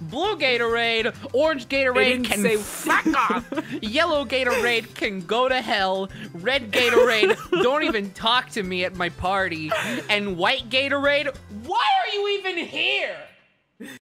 Blue Gatorade, orange Gatorade can say- fuck off. Yellow Gatorade can go to hell. Red Gatorade, don't even talk to me at my party. And white Gatorade, why are you even here?